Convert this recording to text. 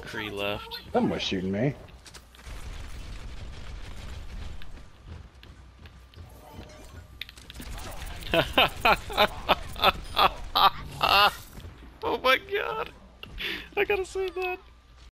Cree left. Someone was shooting me. oh my god. I gotta save that.